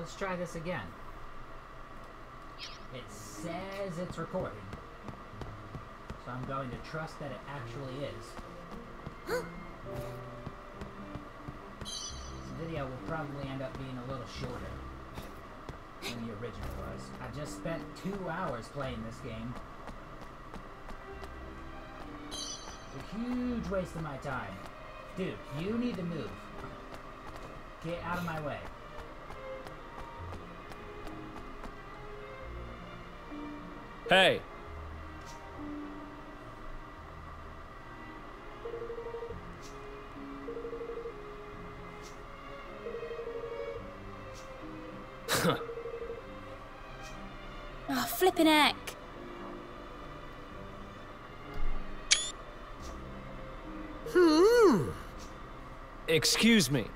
Let's try this again. It says it's recording. So I'm going to trust that it actually is. this video will probably end up being a little shorter than the original was. I just spent two hours playing this game. It's a huge waste of my time. Dude, you need to move. Get out of my way. Hey, Oh, flippin' heck. Hmm. excuse me.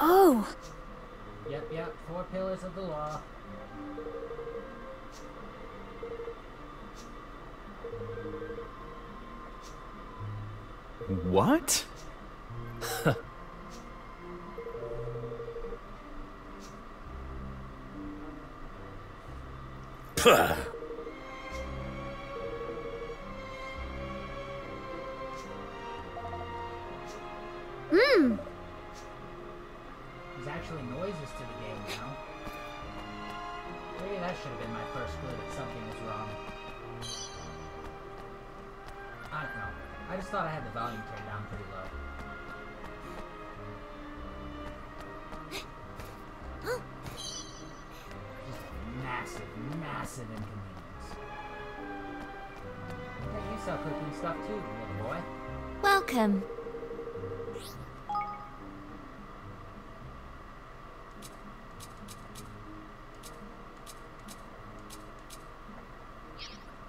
Oh, Yep, yep, four pillars of the law. What? Puh. I just thought I had the volume turned down pretty low. Just massive, massive inconvenience. Hey, you sell cooking stuff too, little boy. Welcome.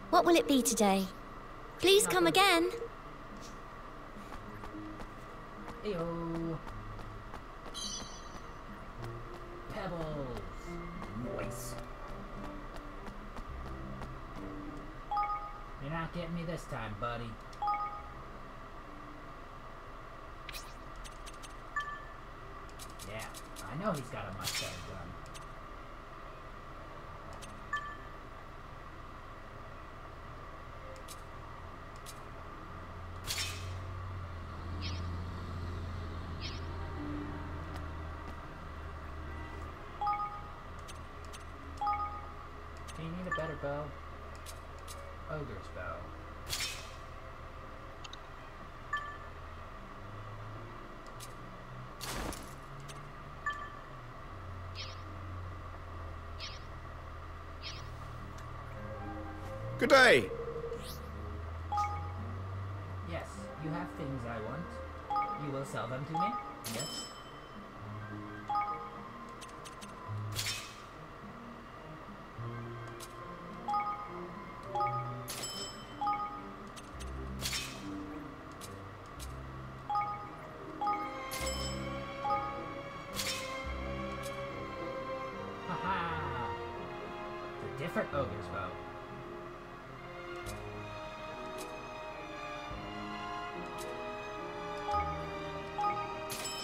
What will it be today? Please come again. Heyo. Pebbles. Noise. You're not getting me this time, buddy. Yeah, I know he's got a better gun. Bow? Ogre's bow. Good day. Yes, you have things I want. You will sell them to me? Different ogre's bow.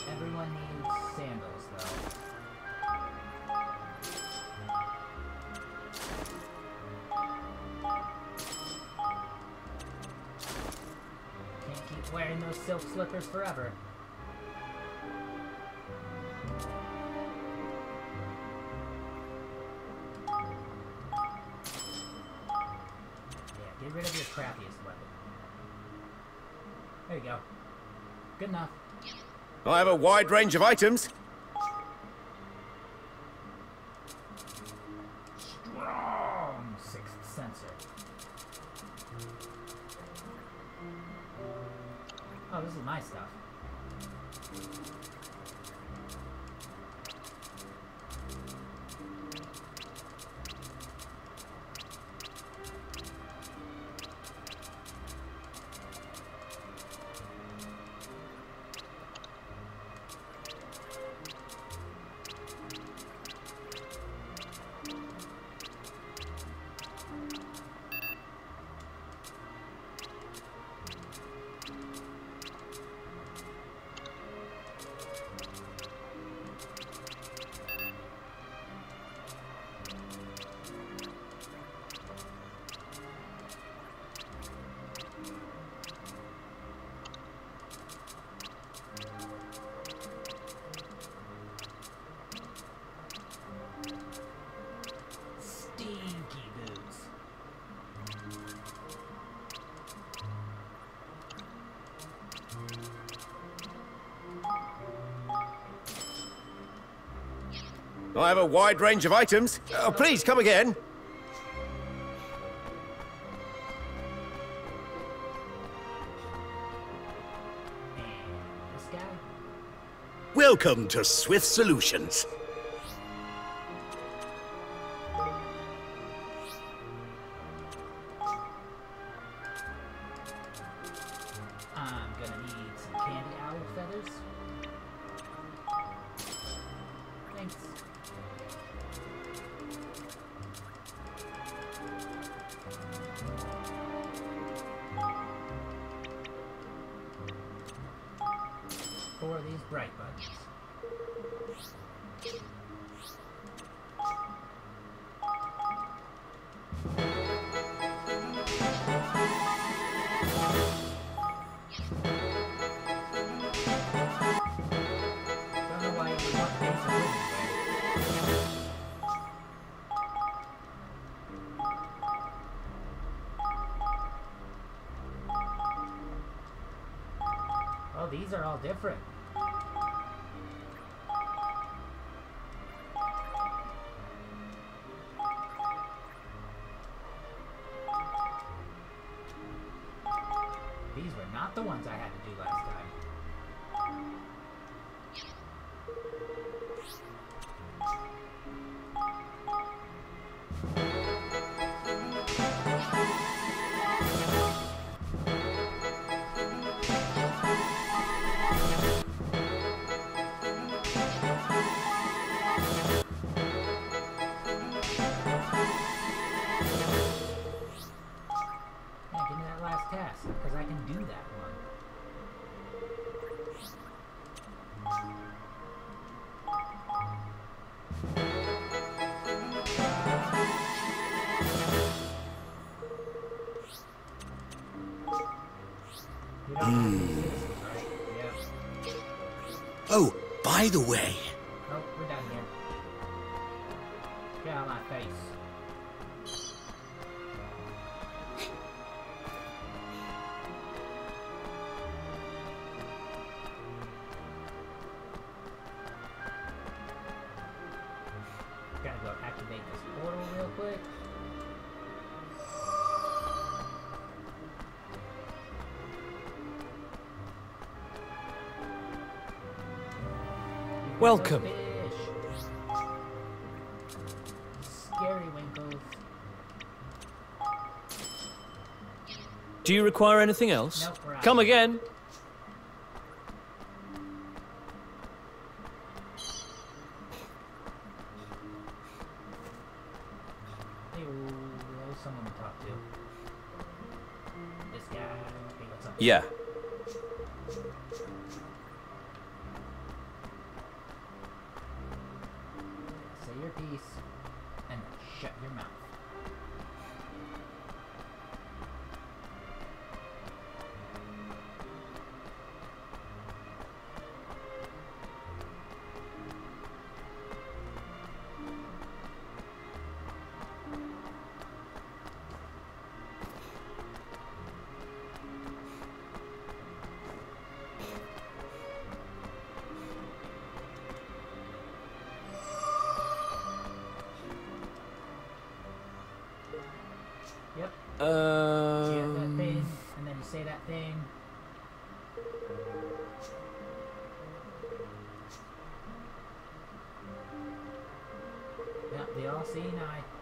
Everyone needs sandals, though. Can't keep wearing those silk slippers forever. There you go. Good enough. I have a wide range of items. Strong sixth sensor. Oh, this is my stuff. I have a wide range of items. Oh, please come again. And this guy? Welcome to Swift Solutions. Four of these bright buttons. These are all different. The ones I had to do last by the way, Welcome. Fish. Scary winkles. Do you require anything else? Out. Come again. Hey, Yep. You have that thing, Um, and then you say that thing. Yep, the all-seeing eye.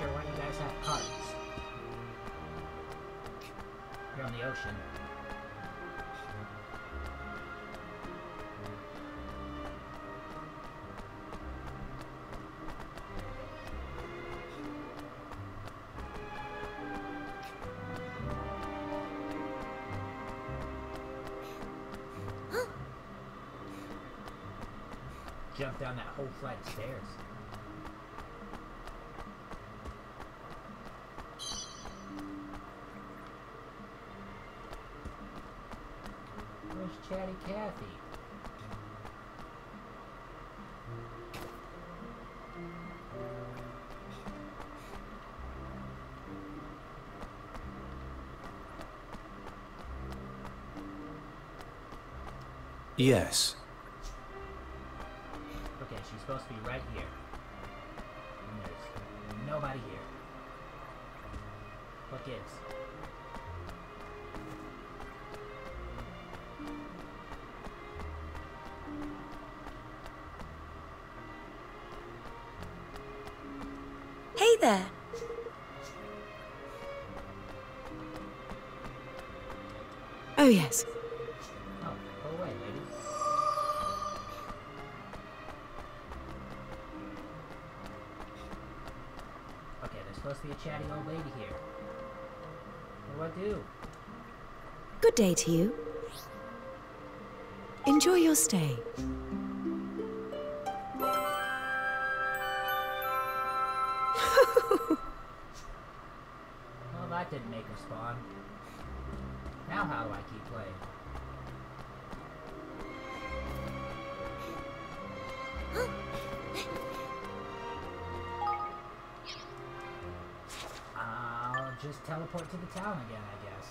Sure why you guys have cards. You're on the ocean. Jump down that whole flight of stairs. Yes. Okay, she's supposed to be right here. And there's nobody here. What gives? Hey there. Oh, yes. Chatty old lady here. What do I do? Good day to you. Enjoy your stay. Well, that didn't make him spawn. Now how do I keep playing? Just teleport to the town again, I guess.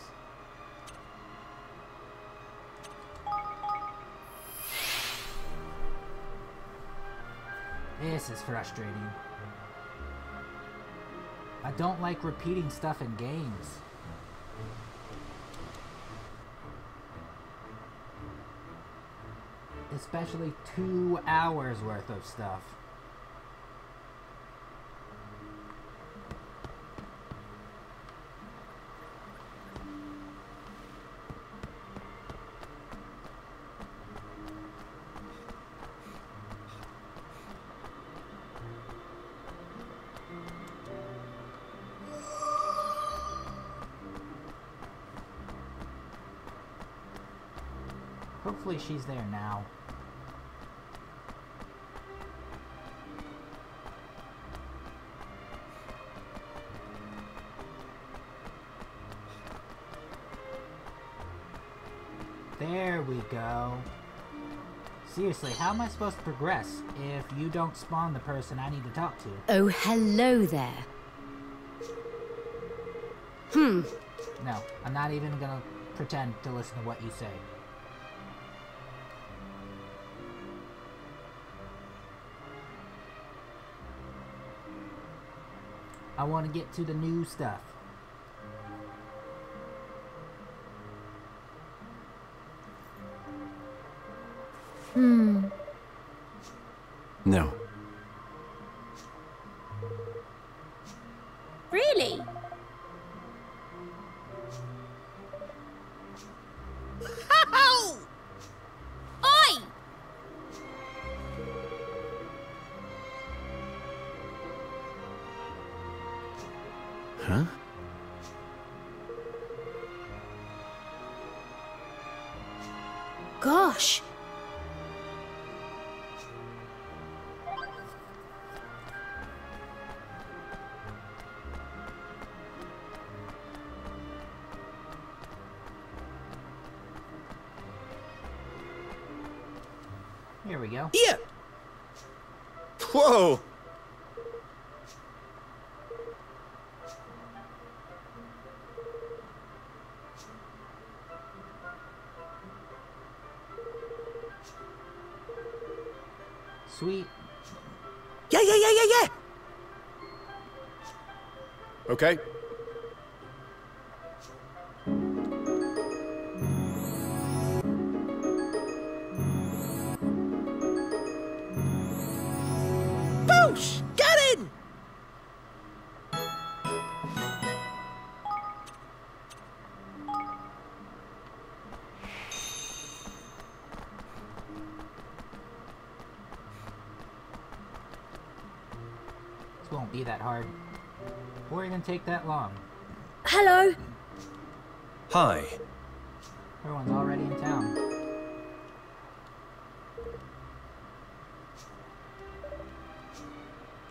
This is frustrating. I don't like repeating stuff in games. Especially two hours worth of stuff. Hopefully she's there now. There we go. Seriously, how am I supposed to progress if you don't spawn the person I need to talk to? Oh, hello there. Hmm. No, I'm not even gonna pretend to listen to what you say. I want to get to the new stuff. Hmm. Here we go. Here! Whoa! Sweet. Yeah, yeah, yeah, yeah, yeah! Okay. Won't be that hard. Or even take that long. Hello. Hi. Everyone's already in town.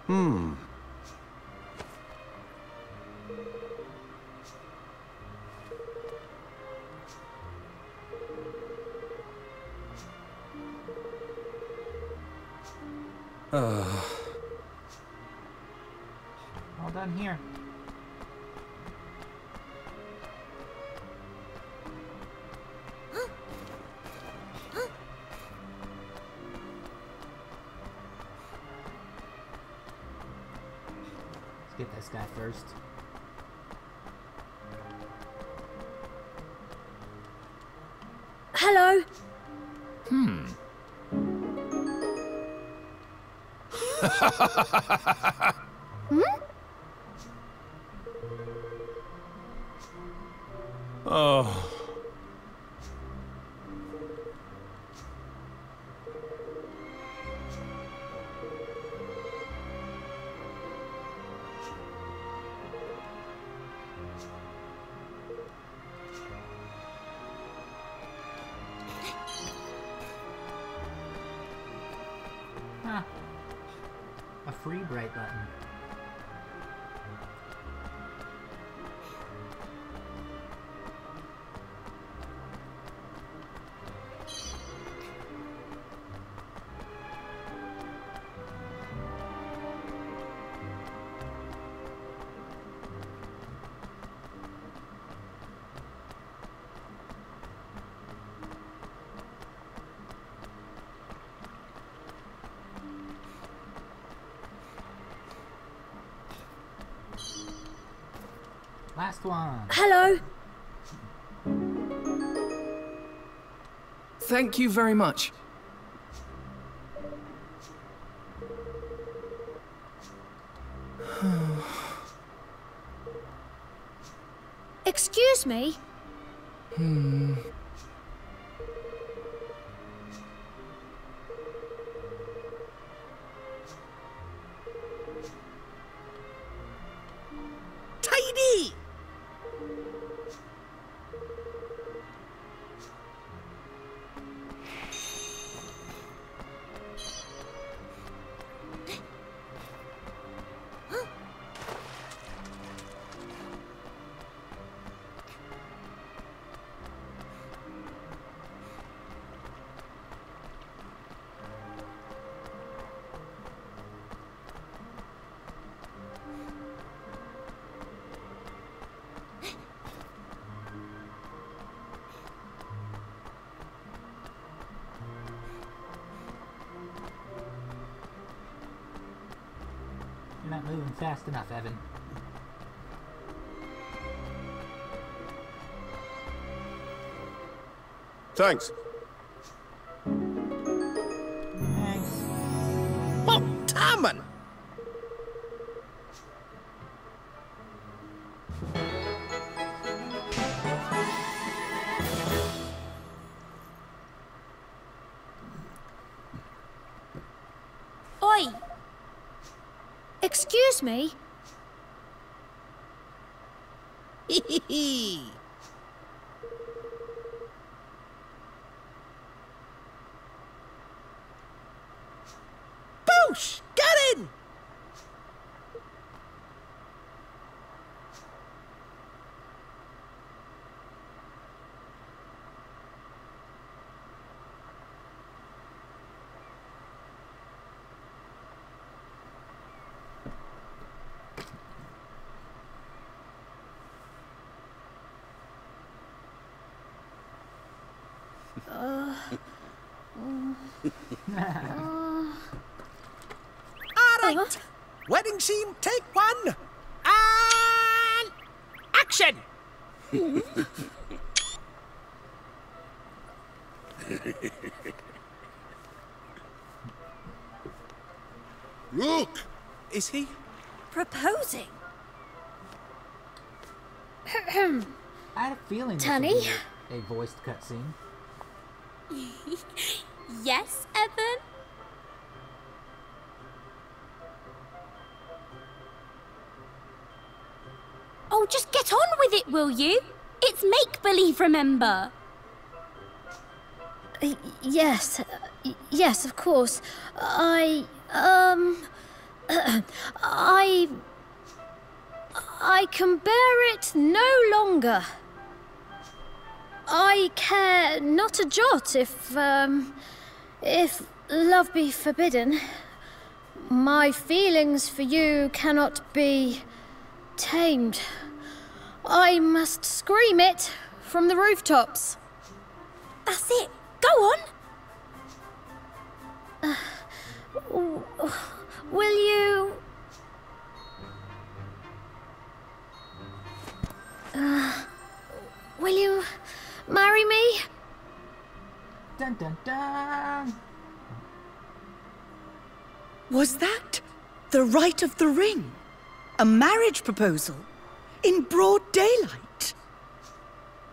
Hmm. Get this guy first. Hello. Oh. A free bright button. Last one. Hello. Thank you very much. Excuse me. Tidy! You're not moving fast enough, Evan. Thanks. Excuse me. Hee Boosh! Uh, uh, uh. All right. Uh-huh. Wedding scene, take one. And action! Look! Is he? Proposing. I had a feeling this would Tani? be a voiced cutscene. Yes, Evan? Oh, just get on with it, will you? It's make believe, remember? yes, yes, of course. I, um. I. I can bear it no longer. I care not a jot if, um. if love be forbidden. My feelings for you cannot be tamed. I must scream it from the rooftops. That's Dun dun dun. Was that the right of the ring? A marriage proposal? In broad daylight?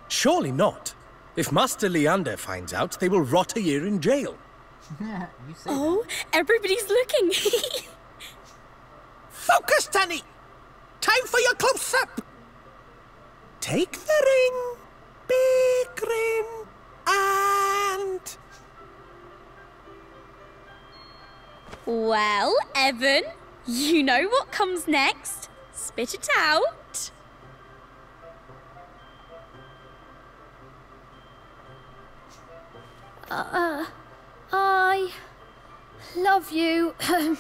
Surely not. If Master Leander finds out, they will rot a year in jail. you say Oh, everybody's looking. Focus, Tani! Time for your close-up! Take the ring, big ring, well, Evan, you know what comes next. Spit it out. Uh, I love you.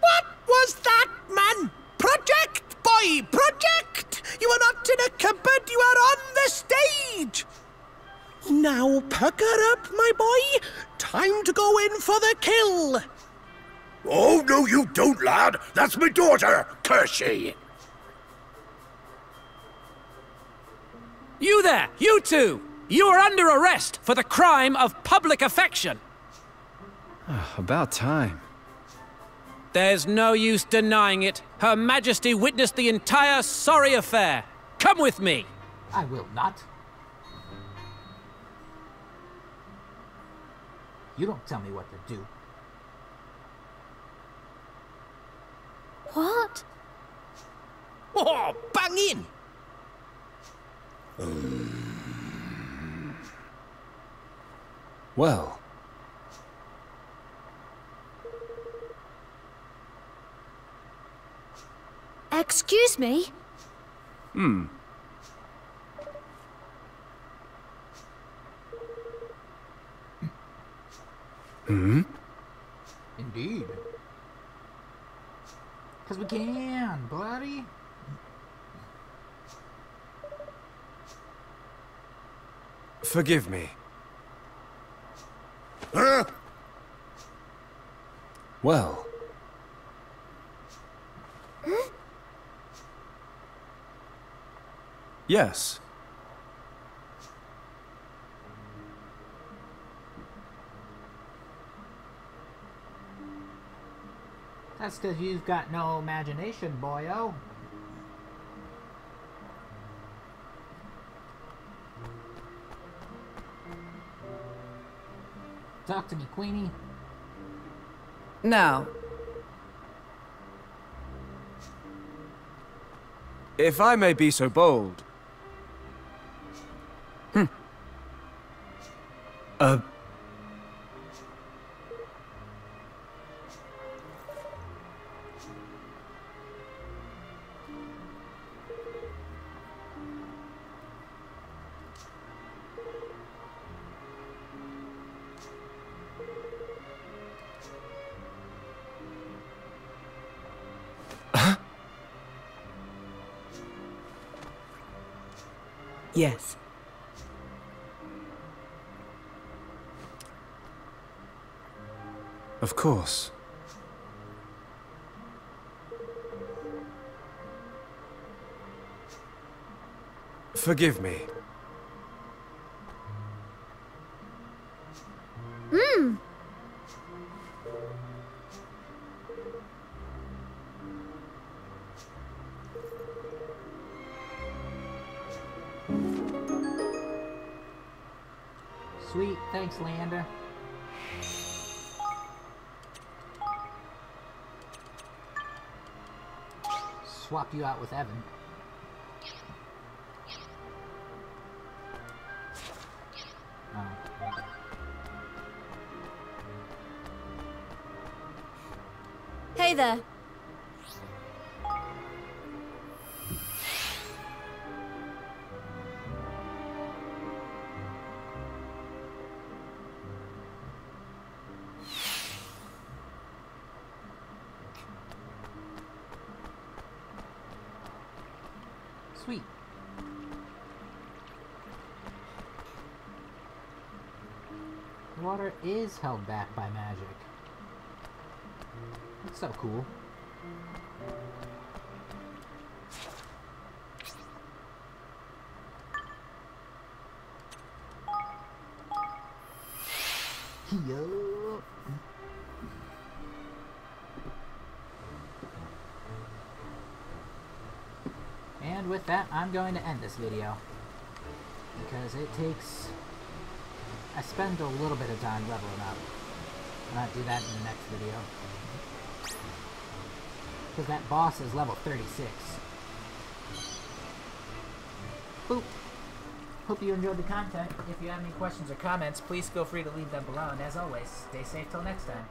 What was that, man? Project, boy, project! You are not in a cupboard, you are on the stage! Now pucker up, my boy. Time to go in for the kill. Oh, no, you don't, lad. That's my daughter, Kershey. You there, you two! You are under arrest for the crime of public affection. Ah, about time. There's no use denying it. Her Majesty witnessed the entire sorry affair. Come with me. I will not. You don't tell me what to do. what? Oh, bang in! Well, Excuse me? hmm. Hmm? Indeed. Because we can, bloody. Forgive me. Huh? Well. Yes. That's because you've got no imagination, boyo. Talk to me, Queenie. Now. If I may be so bold. Yes. Of course. Forgive me. Sweet, thanks, Leander. Swap you out with Evan. Water is held back by magic. That's so cool. Yo. And with that, I'm going to end this video. Because it takes... I spend a little bit of time leveling up. And I'll do that in the next video. Because that boss is level 36. Boop. Hope you enjoyed the content. If you have any questions or comments, please feel free to leave them below. And as always, stay safe till next time.